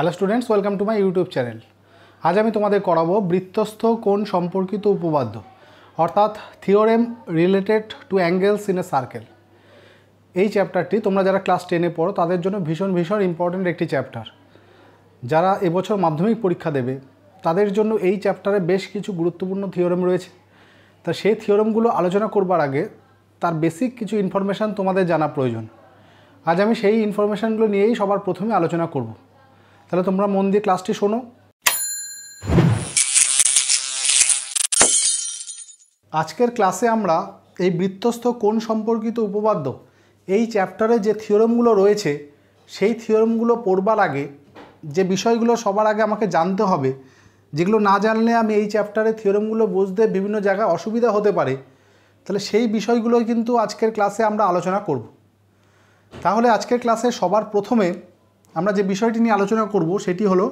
Hello students welcome to my YouTube channel আজ আমি তোমাদের করাবো বৃত্তস্থ কোণ সম্পর্কিত উপপাদ্য, অর্থাৎ theorem related to angles in a circle এই চ্যাপ্টারটি তোমরা যারা ক্লাস টেনে পড়ো, তাদের জন্য ভীষণ ভীষণ ইম্পর্ট্যান্ট একটি চ্যাপ্টার যারা এবছর মাধ্যমিক পরীক্ষা দেবে, তাদের জন্য এই চ্যাপ্টারে বেশ কিছু গুরুত্বপূর্ণ থিওরেম রয়েছে। তা সেই থিওরেমগুলো আলোচনা করবার আগে, তার বেসিক কিছু ইনফরমেশান তোমাদের জানা প্রয়োজন। আজ আমি সেই ইনফরমেশানগুলো নিয়েই সবার প্রথমে আলোচনা করব। তাহলে তোমরা মন দিয়ে ক্লাসটি শোনো। আজকের ক্লাসে আমরা এই বৃত্তস্থ কোণ সম্পর্কিত উপপাদ্য, এই চ্যাপ্টারে যে থিওরেমগুলো রয়েছে, সেই থিওরেমগুলো পড়বার আগে যে বিষয়গুলো সবার আগে আমাকে জানতে হবে, যেগুলো না জানলে আমি এই চ্যাপ্টারে থিওরেমগুলো বুঝতে বিভিন্ন জায়গায় অসুবিধা হতে পারে, তাহলে সেই বিষয়গুলোই কিন্তু আজকের ক্লাসে আমরা আলোচনা করব। তাহলে আজকের ক্লাসে সবার প্রথমে আমরা যে বিষয়টি নিয়ে আলোচনা করব সেটি হলো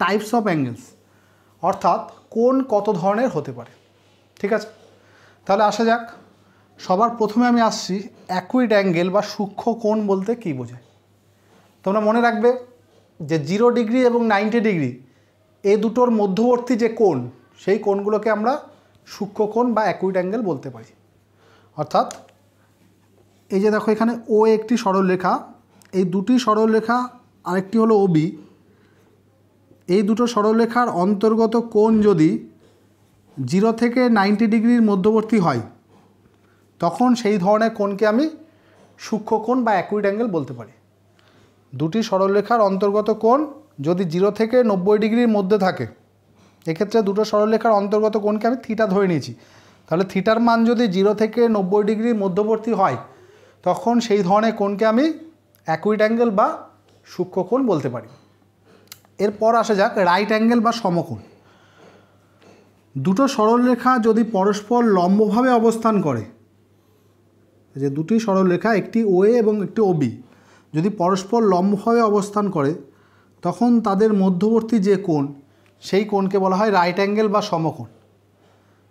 টাইপস অফ অ্যাঙ্গেলস অর্থাৎ কোন কত ধরনের হতে পারে। ঠিক আছে? তাহলে আসা যাক, সবার প্রথমে আমি আসছি অ্যাকুইড অ্যাঙ্গেল বা সূক্ষ্ম কোণ বলতে কী বোঝায়? তোমরা মনে রাখবে যে জিরো ডিগ্রি এবং নাইনটি ডিগ্রি এ দুটোর মধ্যবর্তী যে কোণ, সেই কোণগুলোকে আমরা সূক্ষ্ম কোণ বা অ্যাকুইড অ্যাঙ্গেল বলতে পারি। অর্থাৎ এই যে দেখো এখানে ও একটি সরলরেখা, এই দুটি সরলরেখা আরেকটি হলো ওবি এই দুটো সরলরেখার অন্তর্গত কোণ যদি জিরো থেকে নাইনটি ডিগ্রির মধ্যবর্তী হয়, তখন সেই ধরনের কোণকে আমি সূক্ষ্ম কোণ বা অ্যাকুইড অ্যাঙ্গেল বলতে পারি। দুটি সরলরেখার অন্তর্গত কোণ যদি জিরো থেকে নব্বই ডিগ্রির মধ্যে থাকে, এক্ষেত্রে দুটো সরলরেখার অন্তর্গত কোণকে আমি থিটা ধরে নিয়েছি। তাহলে থিটার মান যদি জিরো থেকে নব্বই ডিগ্রির মধ্যবর্তী হয়, তখন সেই ধরনের কোণকে আমি অ্যাকুইড অ্যাঙ্গেল বা সূক্ষ্ম কোণ বলতে পারি। এরপর আসা যাক রাইট অ্যাঙ্গেল বা সমকোণ। দুটো সরলরেখা যদি পরস্পর লম্বভাবে অবস্থান করে যে দুটি সরলরেখা, একটি ওএ এবং একটি ওবি যদি পরস্পর লম্বভাবে অবস্থান করে, তখন তাদের মধ্যবর্তী যে কোণ, সেই কোণকে বলা হয় রাইট অ্যাঙ্গেল বা সমকোণ।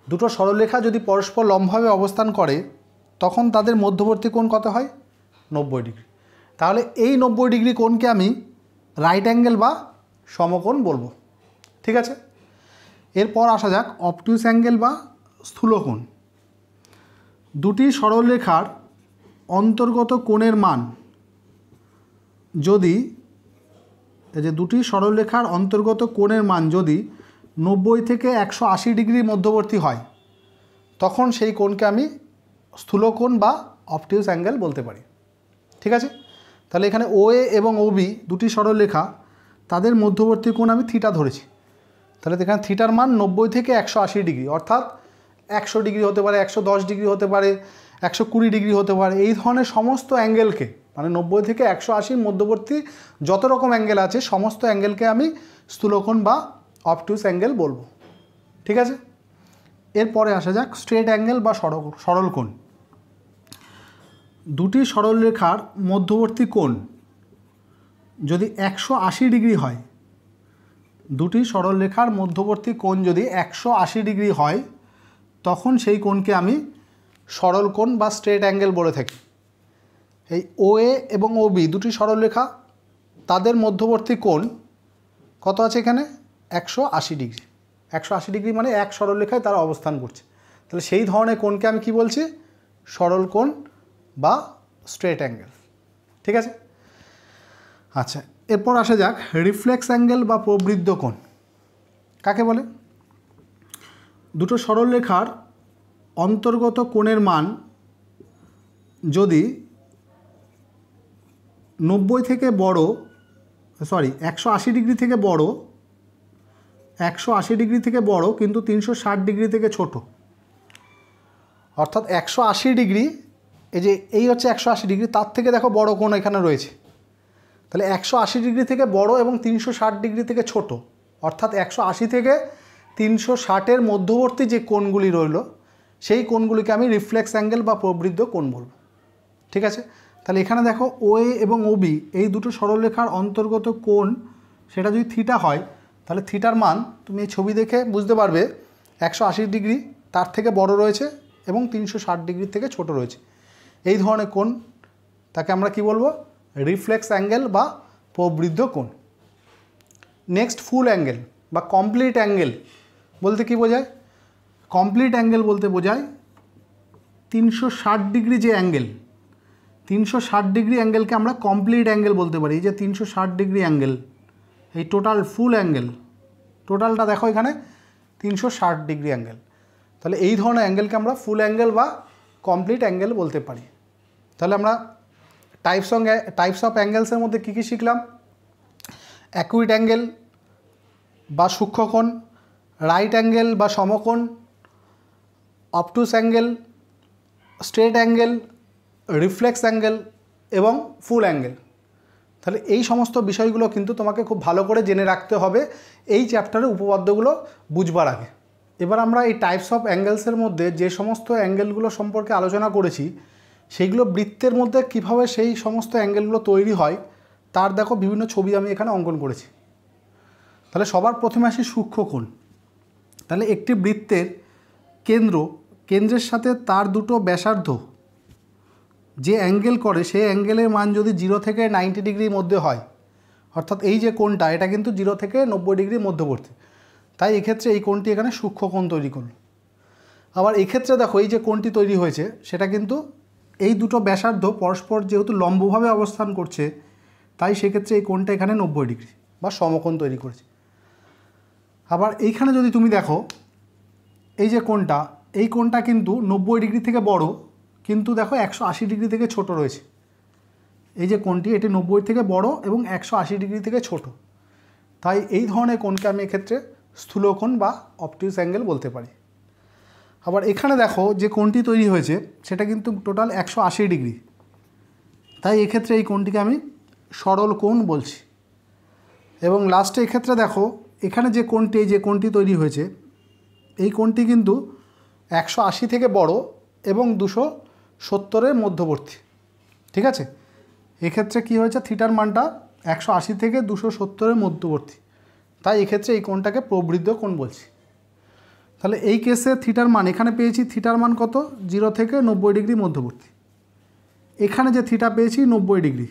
দুটো সরলরেখা যদি পরস্পর লম্বভাবে অবস্থান করে, তখন তাদের মধ্যবর্তী কোণ কত হয়? নব্বই ডিগ্রি। তাহলে এই নব্বই ডিগ্রি কোণকে আমি রাইট অ্যাঙ্গেল বা সমকোণ বলব। ঠিক আছে? এরপর আসা যাক অপটিউস অ্যাঙ্গেল বা স্থূলকোণ। দুটি সরলরেখার অন্তর্গত কোণের মান যদি যে দুটি সরলরেখার অন্তর্গত কোণের মান যদি নব্বই থেকে একশো আশি ডিগ্রির মধ্যবর্তী হয়, তখন সেই কোণকে আমি স্থূলকোণ বা অপটিউস অ্যাঙ্গেল বলতে পারি। ঠিক আছে? তাহলে এখানে ও এবং ওবি দুটি সরলরেখা, তাদের মধ্যবর্তী কোণ আমি থিটা ধরেছি। তাহলে এখানে থিটার মান নব্বই থেকে একশো আশি ডিগ্রি, অর্থাৎ একশো ডিগ্রি হতে পারে, একশো দশ ডিগ্রি হতে পারে, একশো কুড়ি ডিগ্রি হতে পারে। এই ধরনের সমস্ত অ্যাঙ্গেলকে মানে নব্বই থেকে একশো আশির মধ্যবর্তী যত রকম অ্যাঙ্গেল আছে, সমস্ত অ্যাঙ্গেলকে আমি স্থূলকোণ বা অপটুস অ্যাঙ্গেল বলব। ঠিক আছে? এরপরে আসা যাক স্ট্রেট অ্যাঙ্গেল বা সরল সরল কোণ দুটি সরলরেখার মধ্যবর্তী কোণ যদি একশো আশি ডিগ্রি হয়, দুটি সরলরেখার মধ্যবর্তী কোণ যদি একশো আশি ডিগ্রি হয়, তখন সেই কোণকে আমি সরল কোণ বা স্ট্রেট অ্যাঙ্গেল বলে থাকি। এই ও এ এবং ও বি দুটি সরলরেখা, তাদের মধ্যবর্তী কোণ কত আছে এখানে? একশো আশি ডিগ্রি। একশো আশি ডিগ্রি মানে এক সরলরেখায় তারা অবস্থান করছে। তাহলে সেই ধরনের কোণকে আমি কি বলছি? সরল কোণ বা স্ট্রেট অ্যাঙ্গেল ঠিক আছে? আচ্ছা এরপর আসা যাক রিফ্লেক্স অ্যাঙ্গেল বা প্রবৃদ্ধ কোণ। কাকে বলে? দুটো সরলরেখার অন্তর্গত কোণের মান যদি নব্বই থেকে বড় সরি একশো আশি ডিগ্রি থেকে বড়, একশো আশি ডিগ্রি থেকে বড়, কিন্তু তিনশো ষাট ডিগ্রি থেকে ছোট। অর্থাৎ একশো আশি ডিগ্রি এই যে এই হচ্ছে একশো আশি ডিগ্রি, তার থেকে দেখো বড় কোণ এখানে রয়েছে। তাহলে একশো আশি ডিগ্রি থেকে বড় এবং তিনশো ষাট ডিগ্রি থেকে ছোট, অর্থাৎ একশো আশি থেকে তিনশো ষাটের মধ্যবর্তী যে কোণগুলি রইল, সেই কোণগুলিকে আমি রিফ্লেক্স অ্যাঙ্গেল বা প্রবৃদ্ধ কোণ বলব। ঠিক আছে? তাহলে এখানে দেখো ও এ এবং ওবি এই দুটো সরলরেখার অন্তর্গত কোণ, সেটা যদি থিটা হয়, তাহলে থিটার মান, তুমি এই ছবি দেখে বুঝতে পারবে, একশো আশি ডিগ্রি তার থেকে বড় রয়েছে এবং তিনশো ষাট ডিগ্রি থেকে ছোট রয়েছে। এই ধরনের কোণ, তাকে আমরা কি বলব? রিফ্লেক্স অ্যাঙ্গেল বা প্রবৃদ্ধ কোণ। নেক্সট ফুল অ্যাঙ্গেল বা কমপ্লিট অ্যাঙ্গেল বলতে কি বোঝায়? কমপ্লিট অ্যাঙ্গেল বলতে বোঝায় তিনশো ষাট ডিগ্রি যে অ্যাঙ্গেল, তিনশো ষাট ডিগ্রি অ্যাঙ্গেলকে আমরা কমপ্লিট অ্যাঙ্গেল বলতে পারি। এই যে তিনশো ষাট ডিগ্রি অ্যাঙ্গেল, এই টোটাল ফুল অ্যাঙ্গেল, টোটালটা দেখো এখানে, তিনশো ষাট ডিগ্রি অ্যাঙ্গেল। তাহলে এই ধরনের অ্যাঙ্গেলকে আমরা ফুল অ্যাঙ্গেল বা কমপ্লিট অ্যাঙ্গেল বলতে পারি। তাহলে আমরা টাইপস অফ টাইপস অফ অ্যাঙ্গেলসের মধ্যে কী কী শিখলাম? অ্যাকুইট অ্যাঙ্গেল বা সূক্ষ্মকোণ রাইট অ্যাঙ্গেল বা সমকোণ obtuse angle straight angle reflex angle এবং ফুল অ্যাঙ্গেল তাহলে এই সমস্ত বিষয়গুলো কিন্তু তোমাকে খুব ভালো করে জেনে রাখতে হবে এই চ্যাপ্টারের উপপাদ্যগুলো বুঝবার আগে। এবার আমরা এই টাইপস অফ অ্যাঙ্গেলসের মধ্যে যে সমস্ত অ্যাঙ্গেলগুলো সম্পর্কে আলোচনা করেছি সেইগুলো বৃত্তের মধ্যে কীভাবে সেই সমস্ত অ্যাঙ্গেলগুলো তৈরি হয়, তার দেখো বিভিন্ন ছবি আমি এখানে অঙ্কন করেছি। তাহলে সবার প্রথমে আসি সূক্ষ্মকোণ তাহলে একটি বৃত্তের কেন্দ্র, কেন্দ্রের সাথে তার দুটো ব্যাসার্ধ, যে অ্যাঙ্গেল করে সেই অ্যাঙ্গেলের মান যদি জিরো থেকে নাইনটি ডিগ্রির মধ্যে হয়, অর্থাৎ এই যে কোণটা, এটা কিন্তু জিরো থেকে নব্বই ডিগ্রির মধ্যবর্তী। তাই এক্ষেত্রে এই কোণটি এখানে সূক্ষ্ম কোণ তৈরি করল। আবার এক্ষেত্রে দেখো এই যে কোণটি তৈরি হয়েছে, সেটা কিন্তু এই দুটো ব্যাসার্ধ পরস্পর যেহেতু লম্বভাবে অবস্থান করছে, তাই সেক্ষেত্রে এই কোণটা এখানে নব্বই ডিগ্রি বা সমকোণ তৈরি করেছে। আবার এইখানে যদি তুমি দেখো, এই যে কোণটা, এই কোণটা কিন্তু নব্বই ডিগ্রি থেকে বড়, কিন্তু দেখো একশো আশি ডিগ্রি থেকে ছোট রয়েছে। এই যে কোণটি, এটি নব্বই থেকে বড় এবং একশো আশি ডিগ্রি থেকে ছোট। তাই এই ধরনের কোণকে আমি এক্ষেত্রে স্থূলকোণ বা অপটিউস অ্যাঙ্গেল বলতে পারি। আবার এখানে দেখো যে কোণটি তৈরি হয়েছে, সেটা কিন্তু টোটাল একশো আশি ডিগ্রি। তাই এক্ষেত্রে এই কোণটিকে আমি সরল কোণ বলছি। এবং লাস্টে এক্ষেত্রে দেখো, এখানে যে এই যে কোণটি তৈরি হয়েছে, এই কোণটি কিন্তু একশো আশি থেকে বড় এবং দুশো সত্তরের মধ্যবর্তী। ঠিক আছে? এক্ষেত্রে কি হয়েছে? থিটার মানটা একশো আশি থেকে দুশো সত্তরের মধ্যবর্তী। তাই এক্ষেত্রে এই কোণটাকে প্রবৃদ্ধ কোণ বলছি। তাহলে এই কেসে থিটার মান, এখানে পেয়েছি থিটার মান কত? জিরো থেকে নব্বই ডিগ্রি মধ্যবর্তী। এখানে যে থিটা পেয়েছি নব্বই ডিগ্রি।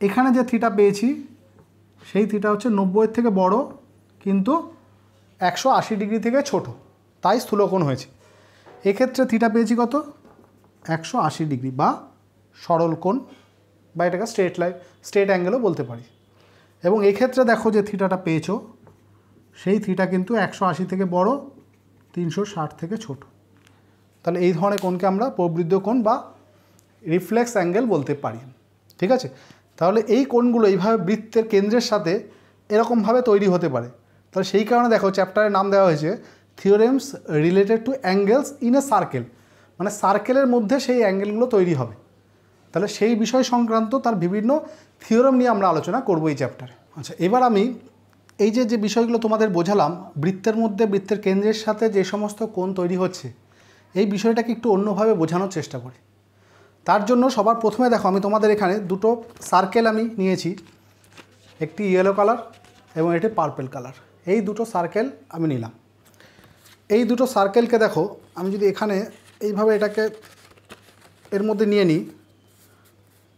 এখানে যে থিটা পেয়েছি, সেই থিটা হচ্ছে নব্বই থেকে বড়, কিন্তু একশো আশি ডিগ্রি থেকে ছোট। তাই স্থূলকোণ হয়েছে। এক্ষেত্রে থিটা পেয়েছি কত? একশো আশি ডিগ্রি বা সরল কোণ বা এটাকে স্ট্রেট লাইন স্ট্রেট অ্যাঙ্গেলও বলতে পারি। এবং এক্ষেত্রে দেখো যে থিটাটা পেয়েছ সেই থিটা কিন্তু একশো আশি থেকে বড়, তিনশো ষাট থেকে ছোট। তাহলে এই ধরনের কোণকে আমরা প্রবৃদ্ধ কোণ বা রিফ্লেক্স অ্যাঙ্গেল বলতে পারি। ঠিক আছে? তাহলে এই কোণগুলো এইভাবে বৃত্তের কেন্দ্রের সাথে এরকমভাবে তৈরি হতে পারে। তাহলে সেই কারণে দেখো চ্যাপ্টারের নাম দেওয়া হয়েছে theorems related to angles in a circle মানে সার্কেলের মধ্যে সেই অ্যাঙ্গেলগুলো তৈরি হবে। তাহলে সেই বিষয় সংক্রান্ত তার বিভিন্ন থিওরেম নিয়ে আমরা আলোচনা করব এই চ্যাপ্টারে আচ্ছা এবার আমি এই যে যে বিষয়গুলো তোমাদের বোঝালাম, বৃত্তের মধ্যে, বৃত্তের কেন্দ্রের সাথে যে সমস্ত কোণ তৈরি হচ্ছে, এই বিষয়টাকে একটু অন্যভাবে বোঝানোর চেষ্টা করি। তার জন্য সবার প্রথমে দেখো, আমি তোমাদের এখানে দুটো সার্কেল আমি নিয়েছি, একটি ইয়েলো কালার এবং একটি পার্পেল কালার এই দুটো সার্কেল আমি নিলাম। এই দুটো সার্কেলকে দেখো, আমি যদি এখানে এইভাবে এটাকে এর মধ্যে নিয়ে নিই,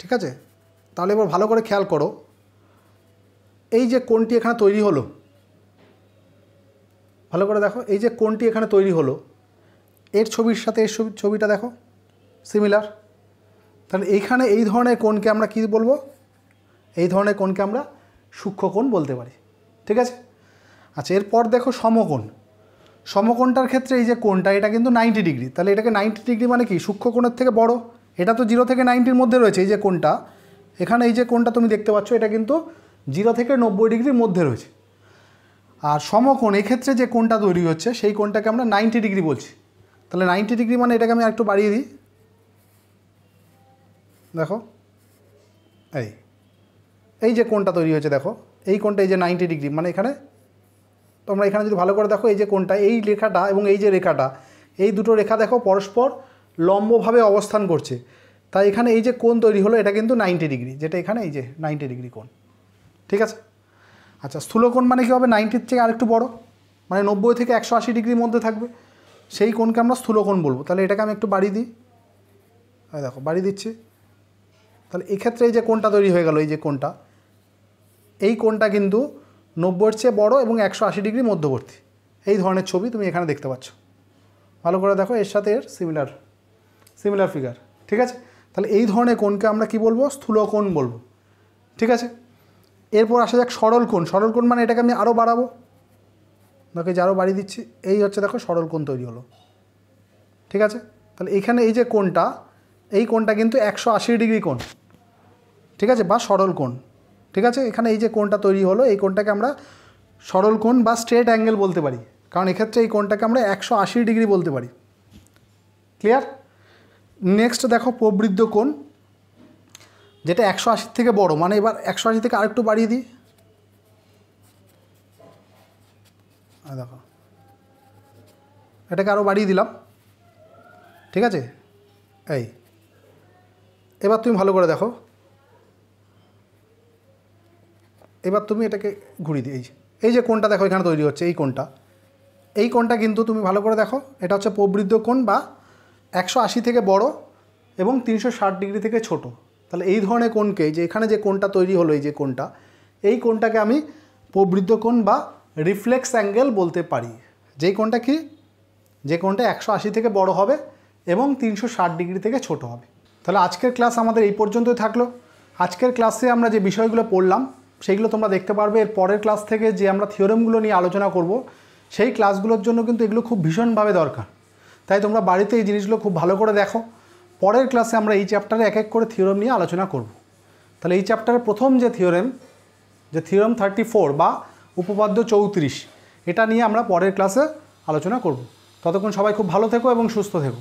ঠিক আছে? তাহলে এবার ভালো করে খেয়াল করো এই যে কোনটি এখানে তৈরি হলো, ভালো করে দেখো, এই যে কোনটি এখানে তৈরি হলো, এর ছবির সাথে এর ছবিটা দেখো সিমিলার তাহলে এইখানে এই ধরনের কোণকে আমরা কী বলব? এই ধরনের কোণকে আমরা সূক্ষ্মকোণ বলতে পারি, ঠিক আছে? আচ্ছা এরপর দেখো সমকোণ। সমকোণটার ক্ষেত্রে এই যে কোণটা, এটা কিন্তু নাইনটি ডিগ্রি তাহলে এটাকে নাইনটি ডিগ্রি মানে কি? সূক্ষ্মকোণের থেকে বড়। এটা তো জিরো থেকে নাইনটির মধ্যে রয়েছে এই যে কোণটা। এখানে এই যে কোণটা তুমি দেখতে পাচ্ছ, এটা কিন্তু জিরো থেকে নব্বই ডিগ্রির মধ্যে রয়েছে। আর সমকোণ, এক্ষেত্রে যে কোণটা তৈরি হচ্ছে, সেই কোণটাকে আমরা নাইনটি ডিগ্রি বলছি। তাহলে নাইনটি ডিগ্রি মানে এটাকে আমি একটু বাড়িয়ে দিই। দেখো, এই এই যে কোণটা তৈরি হয়েছে, দেখো, এই কোণটা এই যে নাইনটি ডিগ্রি মানে এখানে তোমরা এখানে যদি ভালো করে দেখো, এই যে কোণটা, এই রেখাটা এবং এই যে রেখাটা, এই দুটো রেখা দেখো পরস্পর লম্বভাবে অবস্থান করছে। তাই এখানে এই যে কোণ তৈরি হলো, এটা কিন্তু নাইনটি ডিগ্রি, যেটা এখানে এই যে নাইনটি ডিগ্রি কোণ। ঠিক আছে? আচ্ছা স্থূলকোণ মানে কী হবে? নাইনটির থেকে আরেকটু বড়। মানে নব্বই থেকে একশো আশি ডিগ্রির মধ্যে থাকবে। সেই কোণকে আমরা স্থূলকোণ বলব। তাহলে এটাকে আমি একটু বাড়িয়ে দিই। হ্যাঁ দেখো, বাড়িয়ে দিচ্ছি। তাহলে এক্ষেত্রে এই যে কোণটা তৈরি হয়ে গেল, এই যে কোণটা, এই কোণটা কিন্তু নব্বইয়ের চেয়ে বড় এবং একশো আশি ডিগ্রি মধ্যবর্তী। এই ধরনের ছবি তুমি এখানে দেখতে পাচ্ছ। ভালো করে দেখো, এর সাথে এর সিমিলার সিমিলার ফিগার ঠিক আছে? তাহলে এই ধরনের কোণকে আমরা কি বলব? স্থূলকোণ বলব। ঠিক আছে? এরপর আসা যাক সরল কোণ। সরল কোণ মানে এটাকে আমি আরও বাড়াবো। দেখো যে আরও বাড়িয়ে দিচ্ছি, এই হচ্ছে দেখো সরল কোণ তৈরি হলো। ঠিক আছে? তাহলে এখানে এই যে কোণটা, এই কোণটা কিন্তু একশো আশি ডিগ্রি কোণ। ঠিক আছে? বা সরল কোণ। ঠিক আছে? এখানে এই যে কোণটা তৈরি হলো, এই কোণটাকে আমরা সরল কোণ বা স্ট্রেট অ্যাঙ্গেল বলতে পারি। কারণ এক্ষেত্রে এই কোণটাকে আমরা একশো আশি ডিগ্রি বলতে পারি। ক্লিয়ার? নেক্সট দেখো প্রবৃদ্ধ কোণ। যেটা একশো আশির থেকে বড় মানে এবার একশো আশি থেকে আরেকটু বাড়িয়ে দিই। দেখো, এটাকে আরও বাড়িয়ে দিলাম। ঠিক আছে? এই, এবার তুমি ভালো করে দেখো। এবার তুমি এটাকে ঘুরিয়ে দিই, এই যে এই যে কোণটা দেখো এখানে তৈরি হচ্ছে, এই কোনটা এই কোনটা কিন্তু তুমি ভালো করে দেখো, এটা হচ্ছে প্রবৃদ্ধ কোণ বা একশো আশি থেকে বড় এবং তিনশো ষাট ডিগ্রি থেকে ছোট। তাহলে এই ধরনের কোণকে, যে এখানে যে কোণটা তৈরি হলো, এই যে কোণটা, এই কোণটাকে আমি প্রবৃদ্ধ কোণ বা রিফ্লেক্স অ্যাঙ্গেল বলতে পারি। যেই কোণটা কি? যে কোণটা একশো আশি থেকে বড় হবে এবং তিনশো ষাট ডিগ্রি থেকে ছোট হবে। তাহলে আজকের ক্লাস আমাদের এই পর্যন্তই থাকল। আজকের ক্লাসে আমরা যে বিষয়গুলো পড়লাম সেইগুলো তোমরা দেখতে পারবে। এর পরের ক্লাস থেকে যে আমরা থিওরেমগুলো নিয়ে আলোচনা করব, সেই ক্লাসগুলোর জন্য কিন্তু এগুলো খুব ভীষণভাবে দরকার। তাই তোমরা বাড়িতে এই জিনিসগুলো খুব ভালো করে দেখো। পরের ক্লাসে আমরা এই চ্যাপ্টারে এক এক করে থিওরেম নিয়ে আলোচনা করব। তাহলে এই চ্যাপ্টারের প্রথম যে থিওরেম যে থিওরেম থার্টি বা উপপাদ্য চৌত্রিশ, এটা নিয়ে আমরা পরের ক্লাসে আলোচনা করব। ততক্ষণ সবাই খুব ভালো থেকো এবং সুস্থ থেকো।